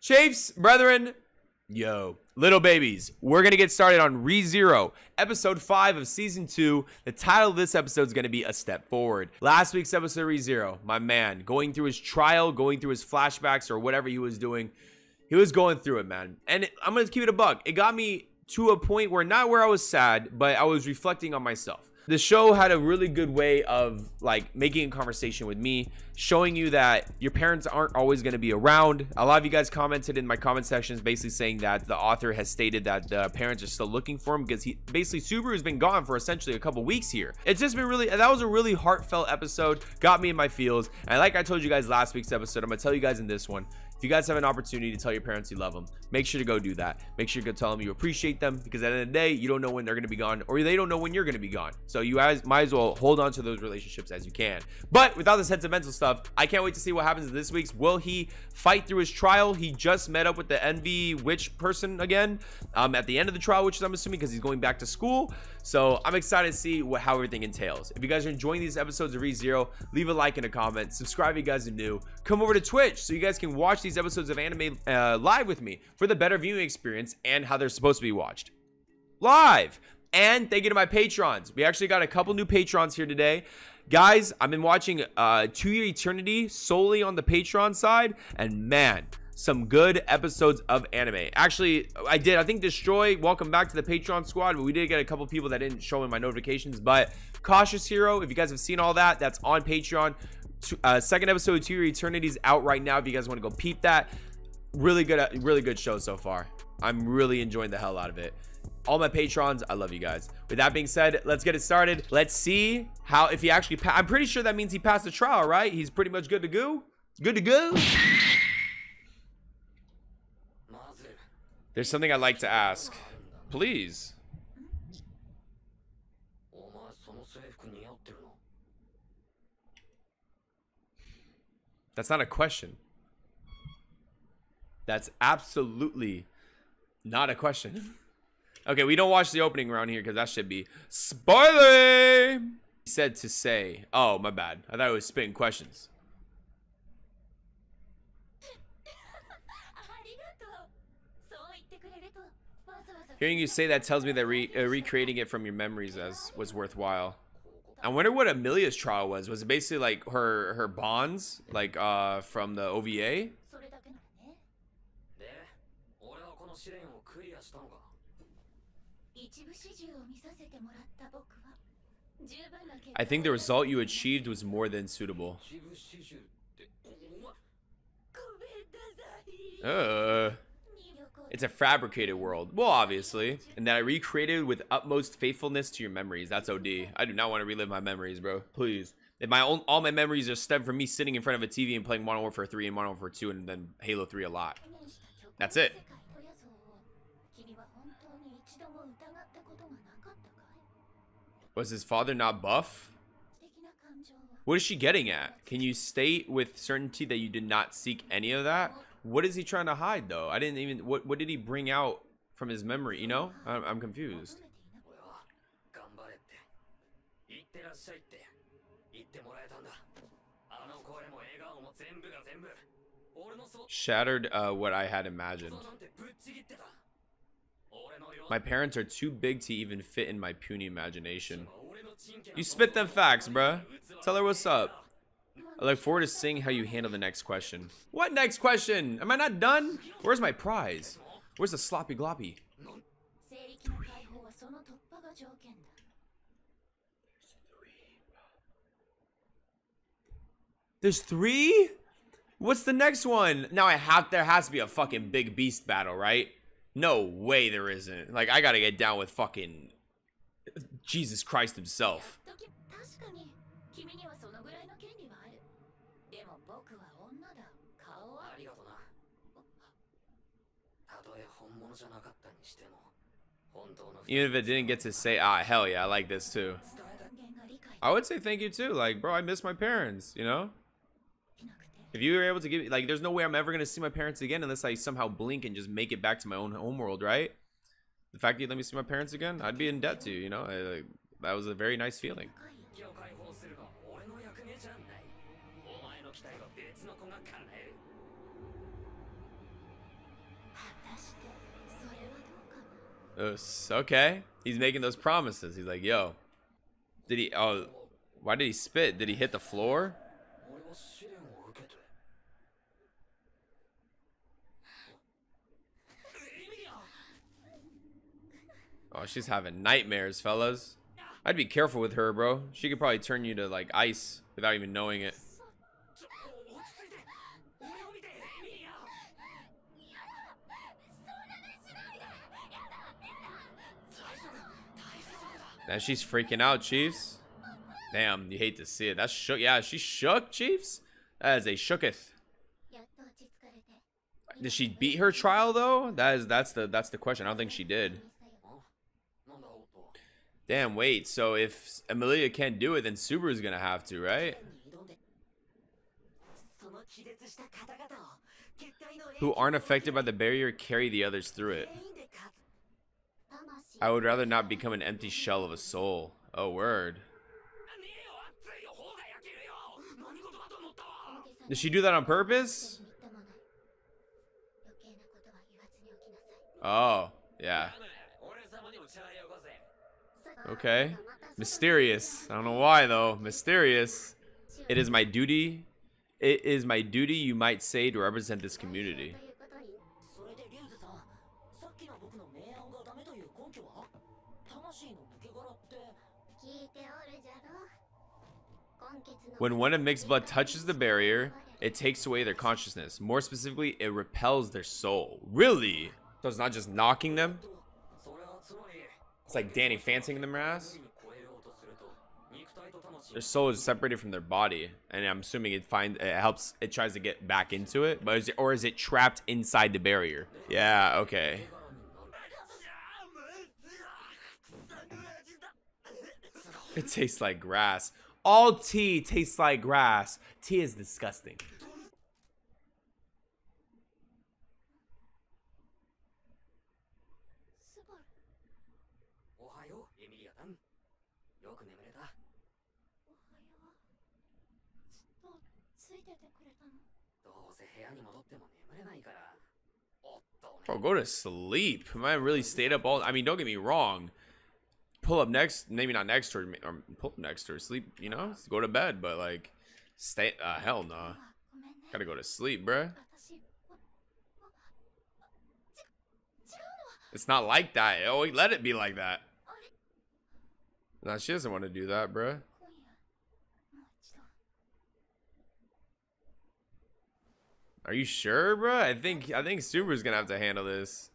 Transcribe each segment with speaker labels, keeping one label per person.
Speaker 1: Chiefs, brethren, yo, little babies, we're gonna get started on ReZero, episode five of season two. The title of this episode is gonna be A Step Forward. Last week's episode, ReZero, my man, going through his trial, going through his flashbacks or whatever he was doing, he was going through it, man. And I'm gonna keep it a buck. It got me to a point where not where I was sad, but I was reflecting on myself the show had a really good way of like making a conversation with me showing you that your parents aren't always going to be around. A lot of you guys commented in my comment sections basically saying that the author has stated that the parents are still looking for him because he basically subaru has been gone for essentially a couple weeks here. It's just been really that was a really heartfelt episode got me in my feels. And like i told you guys last week's episode i'm gonna tell you guys in this one if you guys have an opportunity to tell your parents you love them, make sure to go do that. Make sure to go tell them you appreciate them because at the end of the day, you don't know when they're going to be gone or they don't know when you're going to be gone. So you guys might as well hold on to those relationships as you can. But without the sentimental stuff, I can't wait to see what happens this week's. Will he fight through his trial? He just met up with the envy witch person again um, at the end of the trial, which is I'm assuming because he's going back to school. So I'm excited to see what how everything entails. If you guys are enjoying these episodes of ReZero, leave a like and a comment. Subscribe if you guys are new. Come over to Twitch so you guys can watch these episodes of anime uh, live with me for the better viewing experience and how they're supposed to be watched live. And thank you to my patrons. We actually got a couple new patrons here today. Guys, I've been watching uh, To Your Eternity solely on the Patreon side, and man, some good episodes of anime. Actually, I did. I think Destroy, welcome back to the Patreon squad. But we did get a couple people that didn't show in my notifications. But Cautious Hero, if you guys have seen all that, that's on Patreon. Uh, second episode of Your Eternity is out right now. If you guys want to go peep that, really good, really good show so far. I'm really enjoying the hell out of it. All my patrons, I love you guys. With that being said, let's get it started. Let's see how if he actually. I'm pretty sure that means he passed the trial, right? He's pretty much good to go. Good to go. There's something I'd like to ask. Please. That's not a question. That's absolutely not a question. okay, we don't watch the opening around here because that should be spoiler. He said to say. Oh, my bad. I thought it was spitting questions. Hearing you say that tells me that re uh, recreating it from your memories as was worthwhile. I wonder what Amelia's trial was. Was it basically like her her bonds, like uh from the OVA? I think the result you achieved was more than suitable. Uh, it's a fabricated world. Well, obviously. And that I recreated with utmost faithfulness to your memories. That's OD. I do not want to relive my memories, bro. Please. If my own, all my memories are stem from me sitting in front of a TV and playing Modern Warfare 3 and Modern Warfare 2 and then Halo 3 a lot. That's it. Was his father not buff? What is she getting at? Can you state with certainty that you did not seek any of that? What is he trying to hide though? I didn't even what what did he bring out from his memory, you know? I'm, I'm confused. Shattered uh, what I had imagined. My parents are too big to even fit in my puny imagination. You spit them facts, bruh. Tell her what's up. I look forward to seeing how you handle the next question. What next question? Am I not done? Where's my prize? Where's the sloppy gloppy? Three. There's three? What's the next one? Now I have there has to be a fucking big beast battle, right? No way there isn't. Like I gotta get down with fucking Jesus Christ himself. Even if it didn't get to say, ah, hell yeah, I like this too. I would say thank you too. Like, bro, I miss my parents, you know? If you were able to give, like, there's no way I'm ever going to see my parents again unless I somehow blink and just make it back to my own homeworld, right? The fact that you let me see my parents again, I'd be in debt to you, you know? I, that was a very nice feeling. Uh, okay. He's making those promises. He's like, yo. Did he oh why did he spit? Did he hit the floor? Oh, she's having nightmares, fellas. I'd be careful with her, bro. She could probably turn you to like ice without even knowing it. Now she's freaking out, Chiefs. Damn, you hate to see it. That's shook. Yeah, she shook, Chiefs. That is a shooketh. Did she beat her trial though? That is that's the that's the question. I don't think she did. Damn, wait. So if Amelia can't do it, then Subaru's gonna have to, right? Who aren't affected by the barrier carry the others through it. I would rather not become an empty shell of a soul. Oh, word. Did she do that on purpose? Oh, yeah. Okay. Mysterious. I don't know why, though. Mysterious. It is my duty. It is my duty, you might say, to represent this community. When one of mixed blood touches the barrier, it takes away their consciousness. More specifically, it repels their soul. Really? So it's not just knocking them? It's like Danny Phantoming them ass? Their soul is separated from their body, and I'm assuming it find it helps. It tries to get back into it, but is it, or is it trapped inside the barrier? Yeah. Okay. It tastes like grass. All tea tastes like grass. Tea is disgusting. Bro, go to sleep. Am I really stayed up all? I mean, don't get me wrong pull up next, maybe not next or, or pull up next or sleep. You know, go to bed, but like stay. Uh, hell no,
Speaker 2: nah.
Speaker 1: gotta go to sleep, bruh. It's not like that. Oh, let it be like that. Nah, she doesn't want to do that, bruh. Are you sure, bruh? I think I think Super's gonna have to handle this.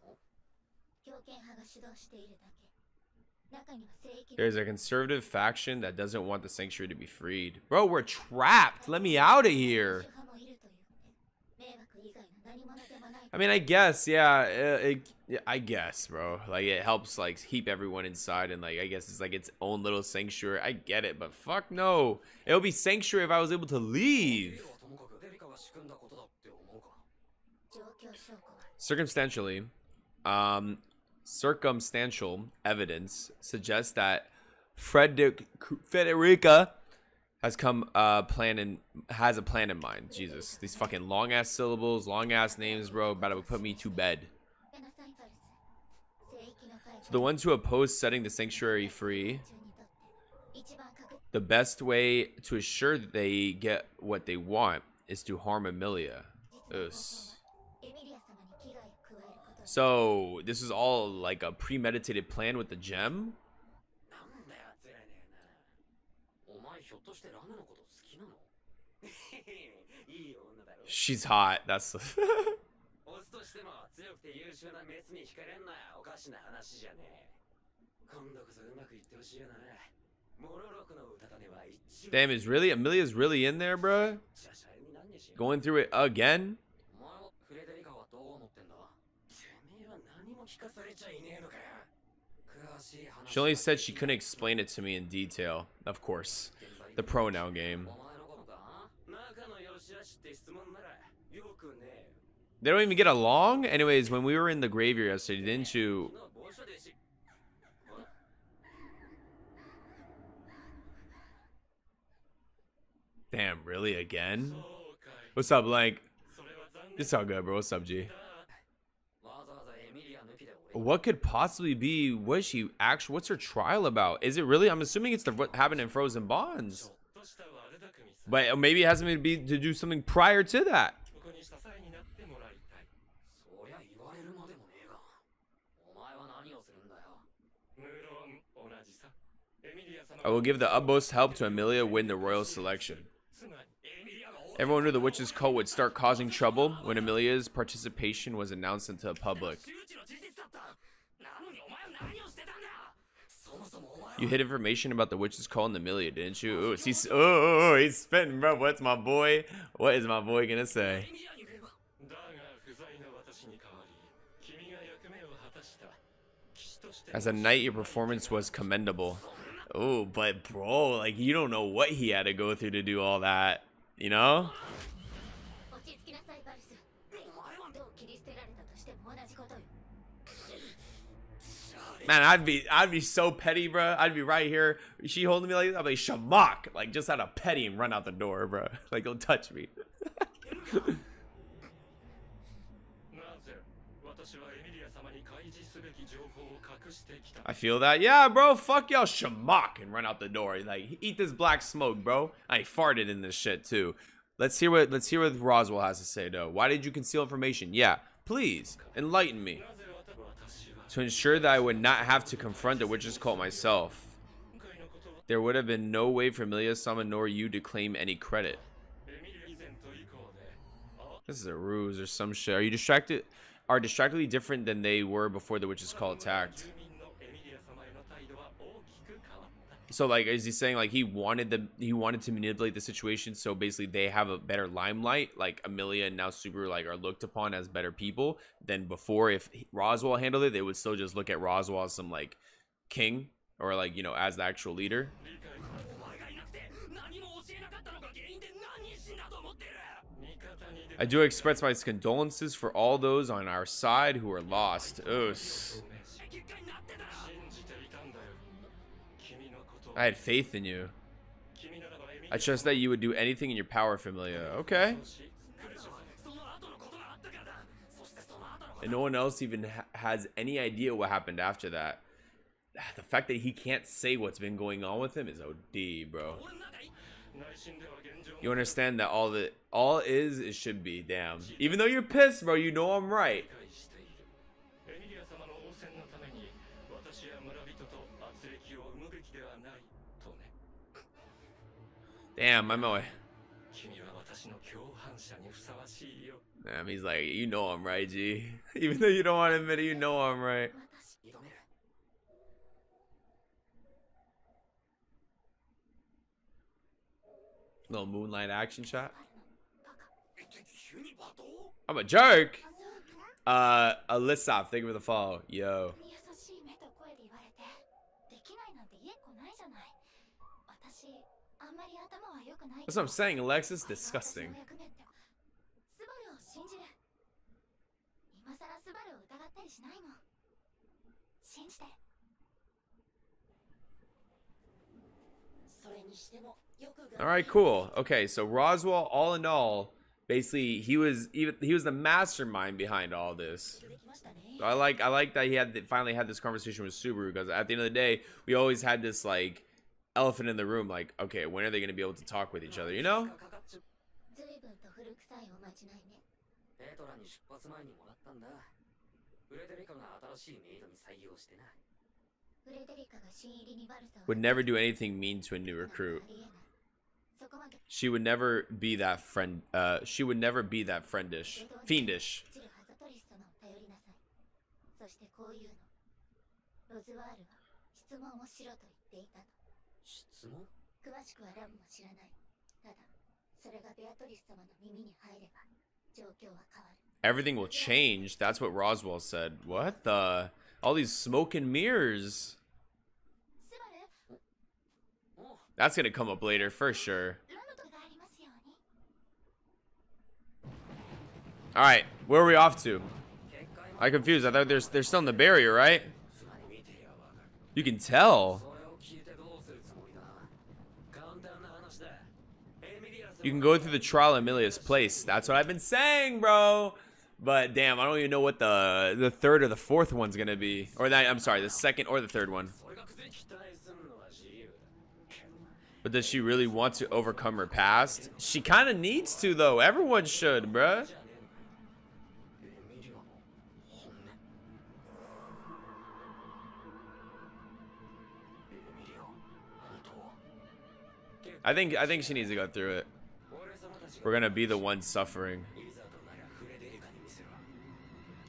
Speaker 1: There's a conservative faction that doesn't want the sanctuary to be freed. Bro, we're trapped. Let me out of here. I mean, I guess, yeah, uh, it, it, I guess, bro. Like, it helps, like, keep everyone inside, and, like, I guess it's, like, its own little sanctuary. I get it, but fuck no. It would be sanctuary if I was able to leave. Circumstantially, um, circumstantial evidence suggests that Frederick, Federica has come uh plan and has a plan in mind. Jesus, these fucking long ass syllables, long ass names, bro, about to put me to bed. So the ones who oppose setting the sanctuary free, the best way to assure that they get what they want is to harm Amelia. Us. So this is all like a premeditated plan with the gem. She's hot. That's.
Speaker 3: The
Speaker 1: Damn, is really Amelia's really in there, bruh? Going through it again? She only said she couldn't explain it to me in detail. Of course. The pronoun game. They don't even get along? Anyways, when we were in the graveyard yesterday, didn't you... Damn, really? Again? What's up, Blank? It's all good, bro. What's up, G? what could possibly be? What she actually? What's her trial about? Is it really? I'm assuming it's the what happened in Frozen Bonds. But maybe it has something to be to do something prior to that. I will give the utmost help to Amelia win the royal selection. Everyone knew the witch's cult would start causing trouble when Amelia's participation was announced into the public. You hid information about the witch's cult in the millia, didn't you? Oh, he's, oh, he's spitting, bro. What's my boy? What is my boy gonna say? As a knight, your performance was commendable. Oh, but bro, like you don't know what he had to go through to do all that, you know? Man, I'd be I'd be so petty, bro. I'd be right here. She holding me like this. I'd be like, shamak, like just out of petty and run out the door, bro. Like don't touch me. I feel that. Yeah, bro, fuck y'all shamak and run out the door. Like eat this black smoke, bro. I farted in this shit too. Let's hear what let's hear what Roswaal has to say though. Why did you conceal information? Yeah, please enlighten me to ensure that I would not have to confront the witch's cult myself. There would have been no way for Milia-sama nor you to claim any credit. This is a ruse or some shit. Are you distracted? Are distractedly different than they were before the witch's Cult attacked. So like, is he saying like he wanted the he wanted to manipulate the situation so basically they have a better limelight? Like Amelia and now Subaru like are looked upon as better people than before. If Roswaal handled it, they would still just look at Roswaal as some like king or like you know as the actual leader. I do express my condolences for all those on our side who are lost. Ugh. I had faith in you. I trust that you would do anything in your power, Familia. Okay. And no one else even ha has any idea what happened after that. The fact that he can't say what's been going on with him is OD, bro. You understand that all that all is it should be, damn. Even though you're pissed, bro, you know I'm right. Damn, my boy. Damn, he's like, you know I'm right, G. Even though you don't want to admit it, you know I'm right. Little moonlight action shot. I'm a jerk. Uh, Alyssa, thank you for the follow. Yo. That's what I'm saying, Alexis. Disgusting. All right, cool. Okay, so Roswaal, all in all, basically he was even he was the mastermind behind all this. So I like I like that he had finally had this conversation with Subaru because at the end of the day, we always had this like elephant in the room like okay when are they going to be able to talk with each other you know? Would never do anything mean to a new recruit. She would never be that friend uh she would never be that friendish fiendish.
Speaker 2: 質問詳しくはランも知らないただそれがベアトリス様の耳に入れば状況は変わる
Speaker 1: Everything will change. That's what Roswaal said. What the? All these smoke and mirrors. That's going to come up later for sure. All right, where are we off to? I'm confused. I thought there's they're still in the barrier, right? You can tell. You can go through the trial of Amelia's place. That's what I've been saying, bro. But damn, I don't even know what the the third or the fourth one's gonna be. Or that I'm sorry, the second or the third one. But does she really want to overcome her past? She kind of needs to, though. Everyone should, bruh. I think I think she needs to go through it. We're gonna be the ones suffering.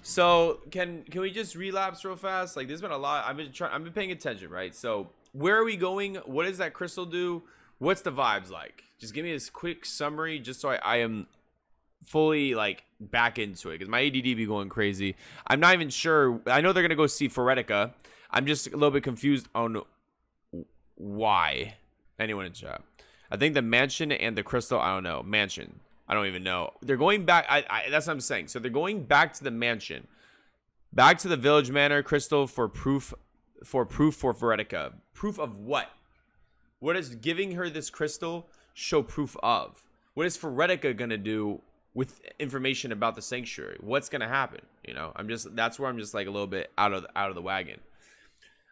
Speaker 1: So can can we just relapse real fast? Like there's been a lot. I've been trying. I've been paying attention, right? So where are we going? What does that crystal do? What's the vibes like? Just give me this quick summary, just so I, I am fully like back into it because my ADD be going crazy. I'm not even sure. I know they're gonna go see Foretica. I'm just a little bit confused on why. Anyone in chat. I think the mansion and the crystal. I don't know. Mansion. I don't even know. They're going back. I, I that's what I'm saying. So they're going back to the mansion, back to the village manor crystal for proof, for proof for Veretica. Proof of what? What is giving her this crystal show proof of? What is Veretica gonna do with information about the sanctuary? What's gonna happen? You know, I'm just that's where I'm just like a little bit out of out of the wagon.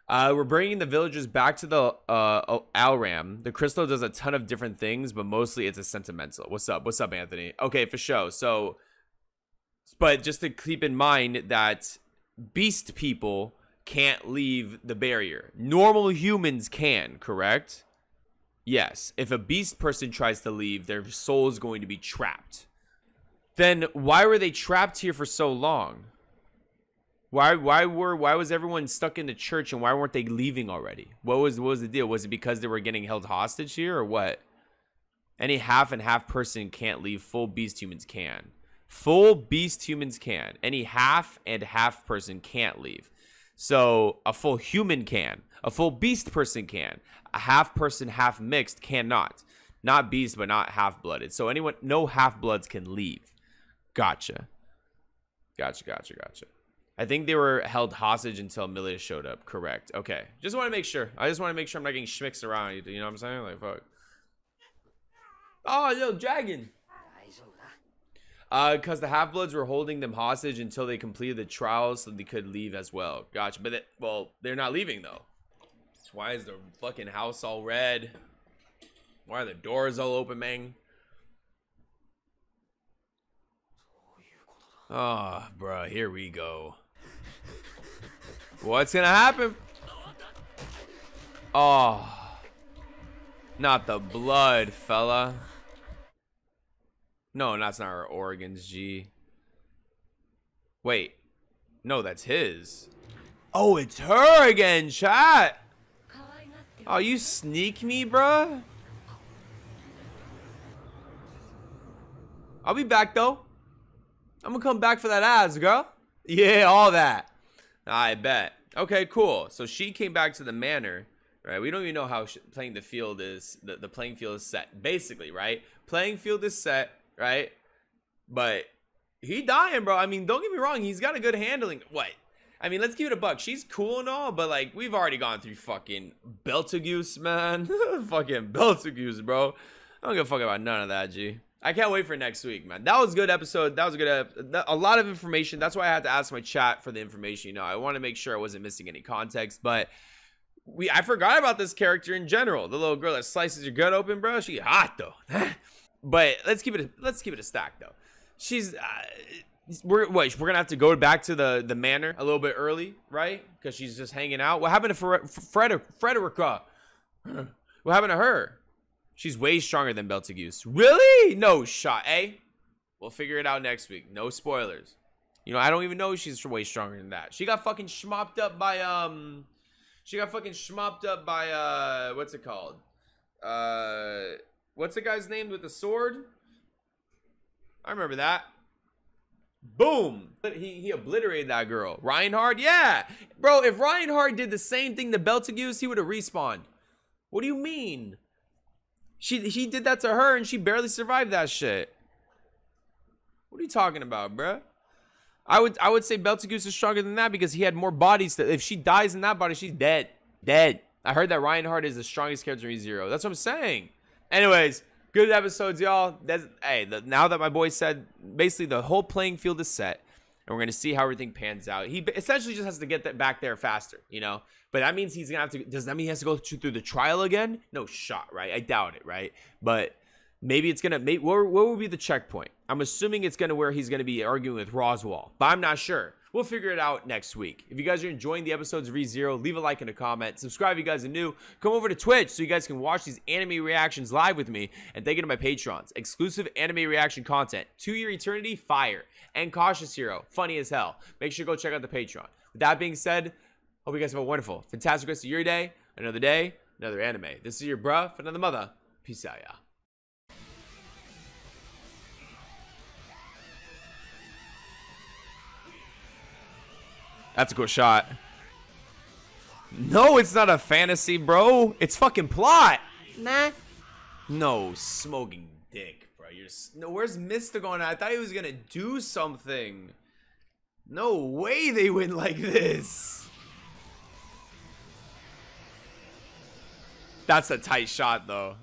Speaker 1: Uh, we're bringing the villagers back to the uh, Arlam. The crystal does a ton of different things, but mostly it's a sentimental. What's up? What's up, Anthony? Okay, for sure. So, but just to keep in mind that beast people can't leave the barrier. Normal humans can, correct? Yes. If a beast person tries to leave, their soul is going to be trapped. Then why were they trapped here for so long? Why why were why was everyone stuck in the church and why weren't they leaving already? What was what was the deal? Was it because they were getting held hostage here or what? Any half and half person can't leave. Full beast humans can. Full beast humans can. Any half and half person can't leave. So a full human can. A full beast person can. A half person, half mixed cannot. Not beast, but not half blooded. So anyone, no half bloods can leave. Gotcha. Gotcha, gotcha, gotcha. I think they were held hostage until Milius showed up. Correct. Okay. Just want to make sure. I just want to make sure I'm not getting schmicks around. You know what I'm saying? Like, fuck. Oh, yo, dragon. Uh, because the Half Bloods were holding them hostage until they completed the trials, so they could leave as well. Gotcha. But well, they're not leaving though. So why is the fucking house all red? Why are the doors all open, man? Oh, bruh, here we go. What's gonna happen? Oh, not the blood, fella. No, that's not our organs, G. Wait. No, that's his. Oh, it's her again, chat. Oh, you sneak me, bruh? I'll be back, though. I'm gonna come back for that ass, girl. Yeah, all that. I bet. Okay, cool. So she came back to the manor, right? We don't even know how playing the field is. The, the playing field is set, basically, right? Playing field is set, right? But he dying, bro. I mean, don't get me wrong. He's got a good handling. What? I mean, let's give it a buck. She's cool and all, but like, we've already gone through fucking Beltagoose, man. fucking Beltagoose, bro. I don't give a fuck about none of that, G. I can't wait for next week, man. That was a good episode. That was a good, ep- a lot of information. That's why I had to ask my chat for the information. You know, I want to make sure I wasn't missing any context, but we, I forgot about this character in general. The little girl that slices your gut open, bro. She hot though. but let's keep it, let's keep it a stack though. She's, uh, we're we're gonna have to go back to the the manor a little bit early, right? Because she's just hanging out. What happened to Fre- Fred- Frederica? What happened to her? She's way stronger than Beltagoose. Really? No shot, eh? We'll figure it out next week. No spoilers. You know, I don't even know she's way stronger than that. She got fucking schmopped up by um she got fucking schmopped up by uh what's it called? Uh what's the guy's name with the sword? I remember that. Boom! He he obliterated that girl. Reinhard, yeah, bro. If Reinhard did the same thing to Beltagoose, he would have respawned. What do you mean? She he did that to her and she barely survived that shit. What are you talking about, bruh? I would I would say Beltagoose is stronger than that because he had more bodies. That if she dies in that body, she's dead. Dead. I heard that Reinhard is the strongest character in Zero. That's what I'm saying. Anyways, good episodes, y'all. That's hey. The, now that my boy said, basically the whole playing field is set. and we're gonna see how everything pans out. He essentially just has to get that back there faster, you know. But that means he's gonna have to. Does that mean he has to go through the trial again? No shot, right? I doubt it, right? But maybe it's gonna. Maybe, where, where will be the checkpoint? I'm assuming it's gonna where he's gonna be arguing with Roswaal, but I'm not sure. We'll figure it out next week. If you guys are enjoying the episodes of ReZero, leave a like and a comment. Subscribe if you guys are new. Come over to Twitch so you guys can watch these anime reactions live with me. And thank you to my patrons. Exclusive anime reaction content. To Your Eternity, fire. And Cautious Hero, funny as hell. Make sure to go check out the Patreon. With that being said, hope you guys have a wonderful, fantastic rest of your day. Another day, another anime. This is your bruh for another mother. Peace out, y'all. That's a good shot. No, it's not a fantasy, bro. It's fucking plot. Nah. No, smoking dick, bro. You're no. Where's Mister going? I thought he was gonna do something. No way they win like this. That's a tight shot, though.